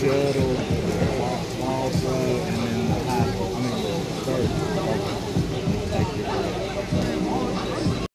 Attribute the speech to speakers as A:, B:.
A: shuttle.